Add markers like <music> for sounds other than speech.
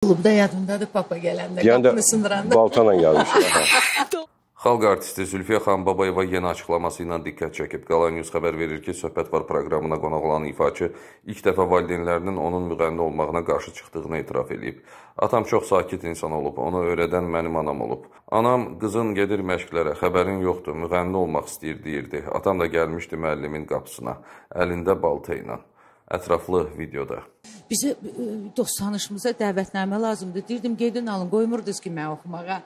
Klubda yadındadır papa gələndə, Deyəndə qapını sındıranda. baltayla gəlmişdi. <laughs> Xalq artisti Zülfiyə xan Babayeva yeni açıqlaması ilə diqqət çəkib. Qalan News xəbər verir ki, söhbət var proqramına qonaq olan ifaçı ilk dəfə valideynlərinin onun müğənni olmağına qarşı çıxdığını etiraf edib. Atam çox sakit insan olub, onu öyrədən mənim anam olub. Anam qızın gedir məşqlərə, xəbərin yoxdur, müğənni olmaq istəyir deyirdi. Atam da gəlmişdi müəllimin qapısına, əlində balta ilə. Ətraflı videoda. Bizə ə, dost tanışımıza dəvətnamə lazımdır. Deyirdim gedin alın, qoymurdunuz ki mən oxumağa.